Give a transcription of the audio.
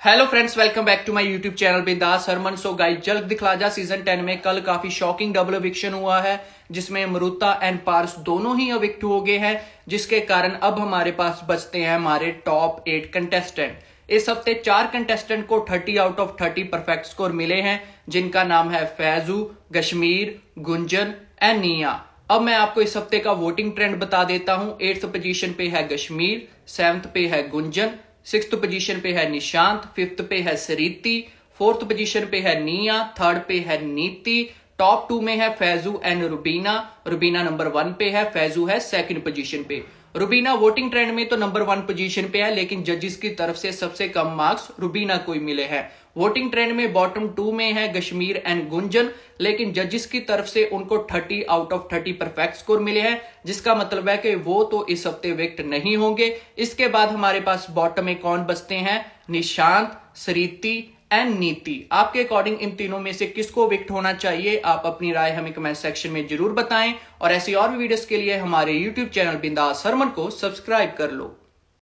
Hello friends welcome back to my YouTube channel Bindaas Harman so guys जल्द दिखलाजा season 10 में। कल काफ़ी shocking double अविक्शन हुआ है, जिसमें मरुता एंड पार्स दोनों ही अविक्ट हो गए हैं, जिसके कारण अब हमारे पास बचते हैं हमारे टॉप एट कंटेस्टेंट इस हफ़्ते चार कंटेस्टेंट को 30 आउट ऑफ़ 30 परफेक्ट स्कोर मिले हैं, जिनका नाम है फैजू, कश्मीर, गुंजन एंड निया। अब मैं आपको इस हफ़्ते का वोटिंग ट्रेंड बता देता हूँ। एट्थ पोजीशन पे है कश्मीर सेवंथ पे है गुंजन सिक्स पोजीशन पे है निशांत फिफ्थ पे है सरीति फोर्थ पोजीशन पे है निया थर्ड पे है नीति टॉप टू में है Faizu and Rubina Rubina number one पे है, फैजू है सेकंड पोजीशन पे। रुबीना वोटिंग ट्रेंड में तो नंबर वन पोजीशन पे है, लेकिन जजेस की तरफ़ से सबसे कम मार्क्स रुबीना को ही मिले हैं। वोटिंग ट्रेंड में बॉटम टू में है कश्मीर एंड गुंजन लेकिन जजिस की तरफ़ से उनको 30 आउट ऑफ़ 30 परफेक्ट स्कोर मिले हैं, जिसका मतलब है कि वो तो इस हफ़्ते विक्ट नहीं होंगे। इसके बाद हमारे पास बॉटम में कौन बचते हैं? निशांत, सरीति एंड नीति। आपके अकॉर्डिंग इन तीनों में से किसको विक्ट होना चाहिए, आप अपनी राय हमें कमेंट सेक्शन में ज़रूर बताएँ। और ऐसी और भी वीडियोस के लिए हमारे यूट्यूब चैनल बिंदास हरमन को सब्सक्राइब कर लो।